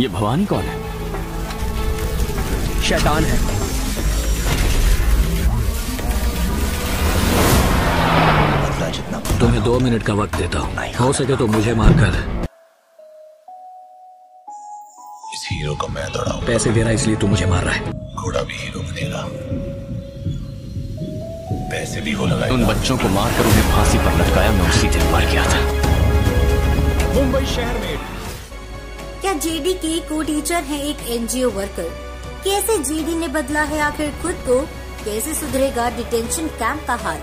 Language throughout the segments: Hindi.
ये भवानी कौन है? शैतान है। तुम्हें दो मिनट का वक्त देता हूँ। हो सके तो मुझे मारकर। इस हीरो को मैं दौड़ाऊं पैसे दे रहा इसलिए तू मुझे मार रहा है। घोड़ा भी हीरो बनेगा। पैसे भी वो लगाएगा। उन बच्चों को मारकर उन्हें फांसी पर लटकाया मैं उसी दिन मर गया था। मुंबई शहर में क्या जेडी के को टीचर है एक एनजीओ वर्कर कैसे जेडी ने बदला है आखिर खुद को? कैसे सुधरेगा डिटेंशन कैंप का हाल?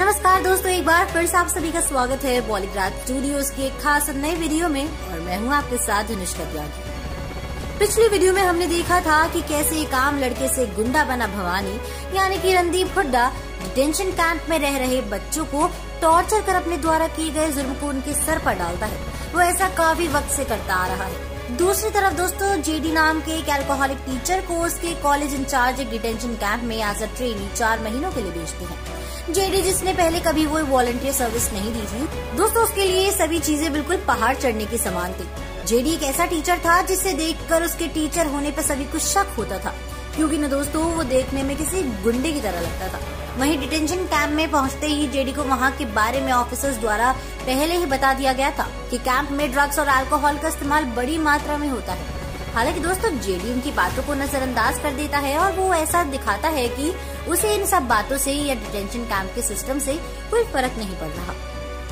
नमस्कार दोस्तों, एक बार फिर से आप सभी का स्वागत है बॉलीग्राज स्टूडियोज के एक खास नए वीडियो में, और मैं हूँ आपके साथ अनुष्का त्यागी। पिछली वीडियो में हमने देखा था कि कैसे एक आम लड़के से गुंडा बना भवानी, यानी कि रणदीप हुड्डा डिटेंशन कैंप में रह रहे बच्चों को टॉर्चर कर अपने द्वारा किए गए जुर्म को उनके सर पर डालता है। वो ऐसा काफ़ी वक्त से करता आ रहा है। दूसरी तरफ़ दोस्तों, जेडी नाम के एक अल्कोहलिक टीचर को उसके कॉलेज इंचार्ज एक डिटेंशन कैंप में एज अ ट्रेनी चार महीनों के लिए भेजते हैं। जेडी जिसने पहले कभी वो वॉलंटियर सर्विस नहीं दी थी। दोस्तों, उसके लिए सभी चीज़ें बिल्कुल पहाड़ चढ़ने की समान थी। जेडी एक ऐसा टीचर था जिसे देखकर उसके टीचर होने पर सभी कुछ शक होता था। क्योंकि न दोस्तों, वो देखने में किसी गुंडे की तरह लगता था। वहीं डिटेंशन कैंप में पहुँचते ही जेडी को वहाँ के बारे में ऑफिसर्स द्वारा पहले ही बता दिया गया था कि कैंप में ड्रग्स और अल्कोहल का इस्तेमाल बड़ी मात्रा में होता है। हालाँकि दोस्तों जेडी उनकी बातों को नजरअंदाज कर देता है और वो ऐसा दिखाता है कि उसे इन सब बातों से या डिटेंशन कैंप के सिस्टम से कोई फ़र्क नहीं पड़ रहा।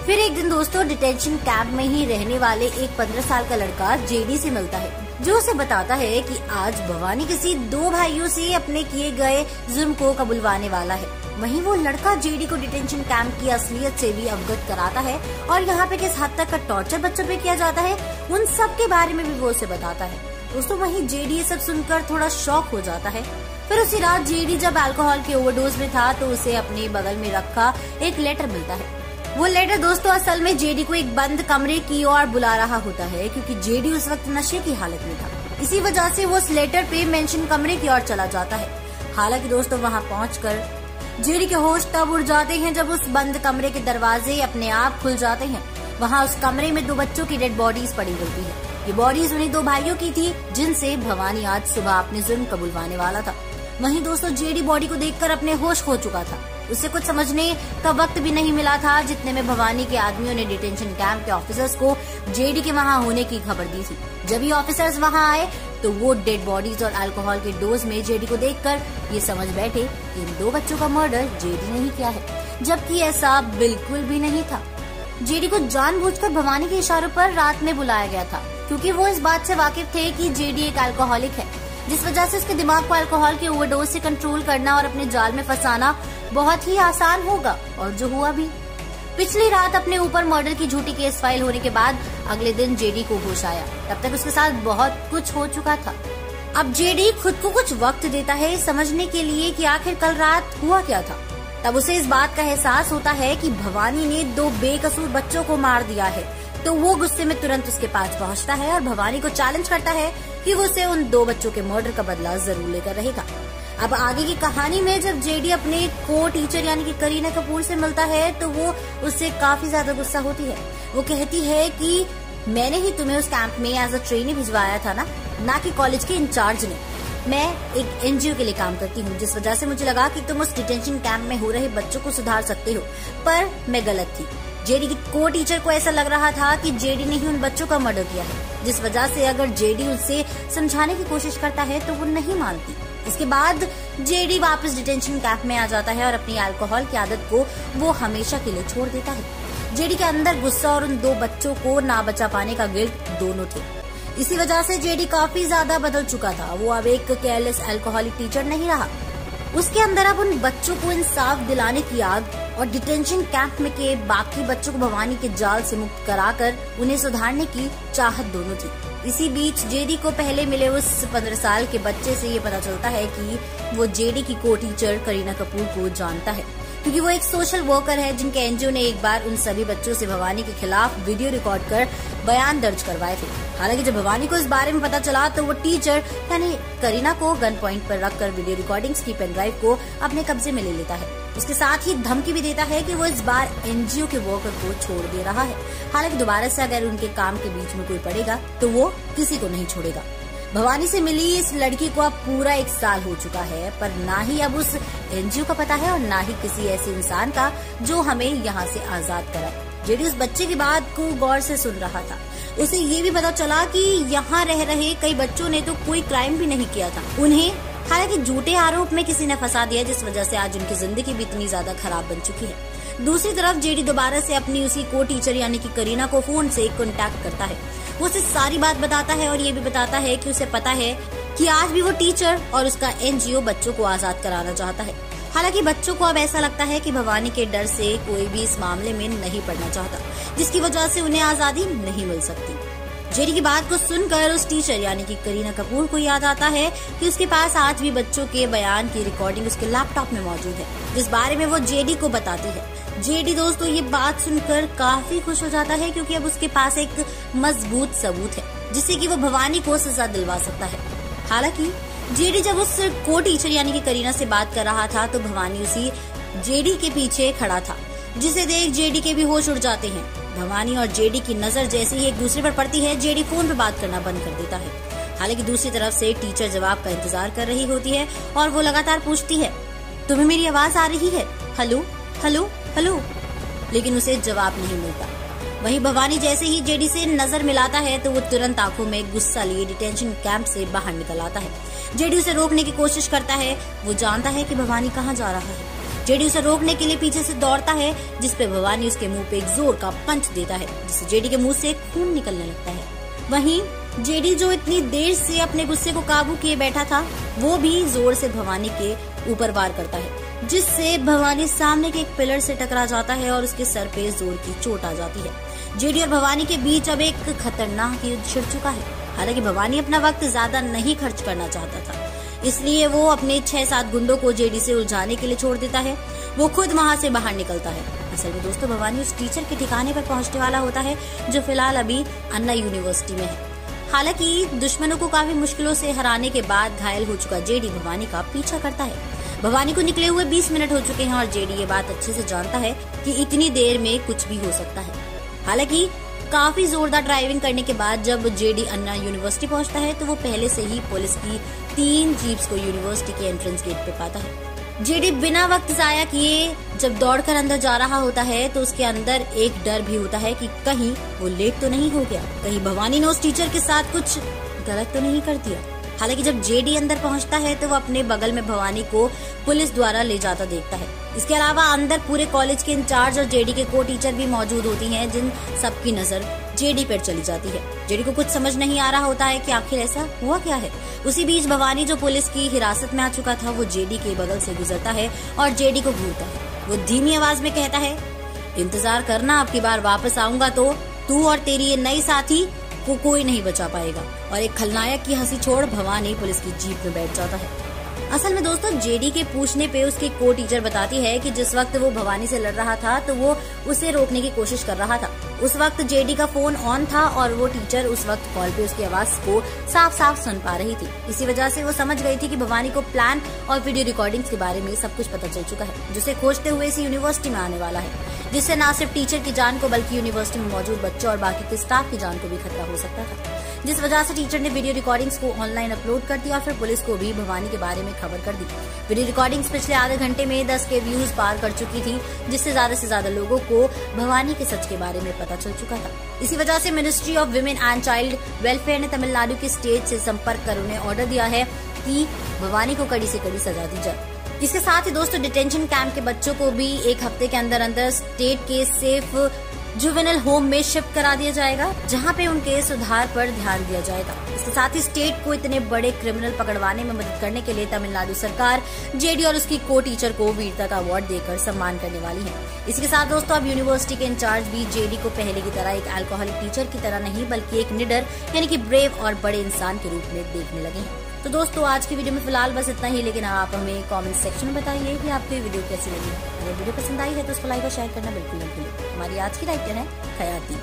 फिर एक दिन दोस्तों डिटेंशन कैंप में ही रहने वाले एक पंद्रह साल का लड़का जेडी से मिलता है। जो उसे बताता है कि आज भवानी किसी दो भाइयों से अपने किए गए जुर्म को कबुलवाने वाला है। वहीं वो लड़का जेडी को डिटेंशन कैंप की असलियत से भी अवगत कराता है और यहाँ पे किस हद तक का टॉर्चर बच्चों पे किया जाता है, उन सब के बारे में भी वो उसे बताता है। दोस्तों, वहीं जेडी ये सब सुनकर थोड़ा शौक हो जाता है। फिर उसी रात जेडी जब अल्कोहल के ओवरडोज में था तो उसे अपने बगल में रखा एक लेटर मिलता है। वो लेटर दोस्तों असल में जेडी को एक बंद कमरे की ओर बुला रहा होता है, क्योंकि जेडी उस वक्त नशे की हालत में था। इसी वजह से वो उस लेटर पे मेंशन कमरे की ओर चला जाता है। हालाँकि दोस्तों वहाँ पहुंचकर जेडी के होश तब उड़ जाते हैं जब उस बंद कमरे के दरवाजे अपने आप खुल जाते हैं। वहाँ उस कमरे में दो बच्चों की डेड बॉडीज पड़ी होती है। ये बॉडीज उन्हीं दो भाइयों की थी, जिनसे भवानी आज सुबह अपने जुर्म कबूलवाने वाला था। वहीं दोस्तों जेडी बॉडी को देखकर अपने होश खो चुका था। उसे कुछ समझने का वक्त भी नहीं मिला था, जितने में भवानी के आदमियों ने डिटेंशन कैंप के ऑफिसर्स को जेडी के वहाँ होने की खबर दी थी। जब ये ऑफिसर्स वहाँ आए तो वो डेड बॉडीज और अल्कोहल के डोज में जेडी को देखकर ये समझ बैठे कि इन दो बच्चों का मर्डर जेडी ने ही किया है, जबकि ऐसा बिल्कुल भी नहीं था। जेडी को जानबूझकर भवानी के इशारों पर रात में बुलाया गया था, क्योंकि वो इस बात से वाकिफ थे कि जेडी एक अल्कोहलिक है, जिस वजह से उसके दिमाग को अल्कोहल के ओवरडोज से कंट्रोल करना और अपने जाल में फंसाना बहुत ही आसान होगा, और जो हुआ भी। पिछली रात अपने ऊपर मर्डर की झूठी केस फ़ाइल होने के बाद अगले दिन जेडी को होश आया। तब तक उसके साथ बहुत कुछ हो चुका था। अब जेडी खुद को कुछ वक्त देता है समझने के लिए कि आखिर कल रात हुआ क्या था। तब उसे इस बात का एहसास होता है कि भवानी ने दो बेकसूर बच्चों को मार दिया है। तो वो गुस्से में तुरंत उसके पास पहुँचता है और भवानी को चैलेंज करता है कि वो उसे उन दो बच्चों के मर्डर का बदला ज़रूर लेकर रहेगा। अब आगे की कहानी में जब जेडी अपने को टीचर यानी कि करीना कपूर से मिलता है तो वो उससे काफ़ी ज़्यादा गुस्सा होती है। वो कहती है कि मैंने ही तुम्हें उस कैंप में एज अ ट्रेनी भिजवाया था ना? ना कि कॉलेज के इंचार्ज ने। मैं एक एनजीओ के लिए काम करती हूँ, जिस वजह से मुझे लगा कि तुम उस डिटेंशन कैंप में हो रहे बच्चों को सुधार सकते हो। पर मैं गलत थी। जेडी की को टीचर को ऐसा लग रहा था कि जेडी ने ही उन बच्चों का मर्डर किया है, जिस वजह से अगर जेडी उसे समझाने की कोशिश करता है तो वो नहीं मानती। इसके बाद जेडी वापस डिटेंशन कैंप में आ जाता है और अपनी अल्कोहल की आदत को वो हमेशा के लिए छोड़ देता है। जेडी के अंदर गुस्सा और उन दो बच्चों को ना बचा पाने का गिल्ट दोनों थे। इसी वजह से जेडी काफ़ी ज़्यादा बदल चुका था। वो अब एक केयरलेस अल्कोहलिक टीचर नहीं रहा। उसके अंदर अब उन बच्चों को इंसाफ दिलाने की आग और डिटेंशन कैंप में के बाकी बच्चों को भवानी के जाल से मुक्त कराकर उन्हें सुधारने की चाहत दोनों थी। इसी बीच जेडी को पहले मिले उस पंद्रह साल के बच्चे से ये पता चलता है कि वो जेडी की को टीचर करीना कपूर को जानता है। क्योंकि वो एक सोशल वर्कर है, जिनके एनजीओ ने एक बार उन सभी बच्चों से भवानी के खिलाफ वीडियो रिकॉर्ड कर बयान दर्ज करवाए थे। हालाँकि जब भवानी को इस बारे में पता चला तो वो टीचर यानी करीना को गन पॉइंट पर रखकर वीडियो रिकॉर्डिंग्स की पेन ड्राइव को अपने कब्जे में ले लेता है। उसके साथ ही धमकी भी देता है कि वो इस बार एनजीओ के वर्कर को छोड़ दे रहा है। हालाँकि दोबारा से अगर उनके काम के बीच में कोई पड़ेगा तो वो किसी को नहीं छोड़ेगा। भवानी से मिली इस लड़की को अब पूरा एक साल हो चुका है, पर ना ही अब उस एनजीओ का पता है और ना ही किसी ऐसे इंसान का जो हमें यहाँ से आज़ाद करा। जेडी उस बच्चे की बात को गौर से सुन रहा था। उसे ये भी पता चला कि यहाँ रह रहे कई बच्चों ने तो कोई क्राइम भी नहीं किया था। उन्हें हालाँकि झूठे आरोप में किसी ने फंसा दिया, जिस वजह से आज उनकी ज़िंदगी भी इतनी ज़्यादा खराब बन चुकी है। दूसरी तरफ़, जेडी दोबारा से अपनी उसी को टीचर यानी कि करीना को फ़ोन से कांटेक्ट करता है। वो उसे सारी बात बताता है और ये भी बताता है कि उसे पता है कि आज भी वो टीचर और उसका एनजीओ बच्चों को आज़ाद कराना चाहता है। हालाँकि बच्चों को अब ऐसा लगता है कि भवानी के डर से कोई भी इस मामले में नहीं पड़ना चाहता, जिसकी वजह से उन्हें आज़ादी नहीं मिल सकती। जेडी की बात को सुनकर उस टीचर, यानी कि करीना कपूर को याद आता है कि उसके पास आज भी बच्चों के बयान की रिकॉर्डिंग उसके लैपटॉप में मौजूद है। जिस बारे में वो जेडी को बताती है। जेडी दोस्तों, ये बात सुनकर काफ़ी खुश हो जाता है क्योंकि अब उसके पास एक मज़बूत सबूत है जिससे कि वो भवानी को सजा दिलवा सकता है। हालाँकि, जेडी जब उस को टीचर यानी कि करीना से बात कर रहा था तो भवानी उसी जेडी के पीछे खड़ा था। जिसे देख जेडी के भी होश उड़ जाते हैं। भवानी और जेडी की नज़र जैसे ही एक दूसरे पर पड़ती है जेडी फ़ोन पर बात करना बंद कर देता है। हालाँकि दूसरी तरफ़ से टीचर जवाब का इंतज़ार कर रही होती है और वो लगातार पूछती है, तुम्हें मेरी आवाज़ आ रही है? हेलो हेलो हेलो लेकिन उसे जवाब नहीं मिलता। वहीं भवानी जैसे ही जेडी से नज़र मिलाता है तो वो तुरंत आँखों में गुस्सा लिए डिटेंशन कैंप से बाहर निकल आता है। जेडी उसे रोकने की कोशिश करता है। वो जानता है कि भवानी कहाँ जा रहा है। जेडी उसे रोकने के लिए पीछे से दौड़ता है जिसपे भवानी उसके मुँह पे एक ज़ोर का पंच देता है, जिससे जेडी के मुँह से खून निकलने लगता है। वहीं जेडी जो इतनी देर से अपने गुस्से को काबू किए बैठा था, वो भी ज़ोर से भवानी के ऊपर वार करता है, जिससे भवानी सामने के एक पिलर से टकरा जाता है और उसके सर पे ज़ोर की चोट आ जाती है। जेडी और भवानी के बीच अब एक खतरनाक युद्ध छिड़ चुका है। हालाँकि भवानी अपना वक्त ज़्यादा नहीं खर्च करना चाहता था। इसलिए वो अपने छह सात गुंडों को जेडी से उलझाने के लिए छोड़ देता है। वो खुद वहाँ से बाहर निकलता है। असल में दोस्तों, भवानी उस टीचर के ठिकाने पर पहुँचने वाला होता है, जो फ़िलहाल अभी अन्ना यूनिवर्सिटी में है। हालाँकि दुश्मनों को काफ़ी मुश्किलों से हराने के बाद घायल हो चुका जेडी भवानी का पीछा करता है। भवानी को निकले हुए 20 मिनट हो चुके हैं और जेडी ये बात अच्छे से जानता है कि इतनी देर में कुछ भी हो सकता है। हालाँकि काफ़ी जोरदार ड्राइविंग करने के बाद जब जेडी अन्ना यूनिवर्सिटी पहुँचता है तो वो पहले से ही पुलिस की तीन जीप्स को यूनिवर्सिटी के एंट्रेंस गेट पे पाता है। जेडी बिना वक्त जाया किए जब दौड़कर अंदर जा रहा होता है तो उसके अंदर एक डर भी होता है कि कहीं वो लेट तो नहीं हो गया। कहीं भवानी ने उस टीचर के साथ कुछ गलत तो नहीं कर दिया। हालाँकि जब जेडी अंदर पहुँचता है तो वो अपने बगल में भवानी को पुलिस द्वारा ले जाता देखता है। इसके अलावा अंदर पूरे कॉलेज के इंचार्ज और जेडी के को टीचर भी मौजूद होती हैं, जिन सबकी नज़र जेडी पर चली जाती है। जेडी को कुछ समझ नहीं आ रहा होता है कि आखिर ऐसा हुआ क्या है। उसी बीच भवानी जो पुलिस की हिरासत में आ चुका था, वो जेडी के बगल से गुजरता है और जेडी को घूरता है। वो धीमी आवाज़ में कहता है, इंतज़ार करना आपकी बार वापस आऊँगा तो तू और तेरी ये नई साथी को कोई नहीं बचा पाएगा। और एक खलनायक की हँसी छोड़ भवानी पुलिस की जीप में बैठ जाता है। असल में दोस्तों, जेडी के पूछने पे उसकी को टीचर बताती है कि जिस वक्त वो भवानी से लड़ रहा था तो वो उसे रोकने की कोशिश कर रहा था। उस वक्त जेडी का फ़ोन ऑन था और वो टीचर उस वक्त कॉल पे उसकी आवाज़ को साफ़ साफ़ सुन पा रही थी। इसी वजह से वो समझ गई थी कि भवानी को प्लान और वीडियो रिकॉर्डिंग के बारे में सब कुछ पता चल चुका है, जिसे खोजते हुए इस यूनिवर्सिटी में आने वाला है, जिससे न सिर्फ़ टीचर की जान को, बल्कि यूनिवर्सिटी में मौजूद बच्चों और बाकी के स्टाफ की जान को भी खतरा हो सकता था। जिस वजह से टीचर ने वीडियो रिकॉर्डिंग्स को ऑनलाइन अपलोड कर दिया और फिर पुलिस को भी भवानी के बारे में खबर कर दी। वीडियो रिकॉर्डिंग्स पिछले आधे घंटे में दस के व्यूज़ पार कर चुकी थी, जिससे ज़्यादा से ज़्यादा लोगों को भवानी के सच के बारे में पता चल चुका था। इसी वजह से ministry of women and child welfare ने तमिलनाडु के स्टेट से संपर्क कर उन्हें ऑर्डर दिया है कि भवानी को कड़ी से कड़ी सजा दी जाए। इसके साथ ही दोस्तों डिटेंशन कैंप के बच्चों को भी एक हफ़्ते के अंदर अंदर स्टेट के सेफ़ जुवेनल होम में शिफ्ट करा दिया जाएगा, जहाँ पे उनके सुधार पर ध्यान दिया जाएगा। इसके साथ ही स्टेट को इतने बड़े क्रिमिनल पकड़वाने में मदद करने के लिए तमिलनाडु सरकार, जेडी और उसकी को टीचर को वीरता का अवार्ड देकर सम्मान करने वाली है। इसके साथ दोस्तों, अब यूनिवर्सिटी के इंचार्ज भी जेडी को पहले की तरह एक अल्कोहलिक टीचर की तरह नहीं, बल्कि एक निडर, यानी कि ब्रेव और बड़े इंसान के रूप में देखने लगे हैं। तो दोस्तों, आज की वीडियो में फ़िलहाल बस इतना ही, लेकिन आप हमें कमेंट सेक्शन में बताइए कि आपको ये वीडियो कैसी लगी। अगर वीडियो पसंद आई है तो उसको लाइक और शेयर करना बिल्कुल भूलें। हमारी आज की राइटर है खयाती।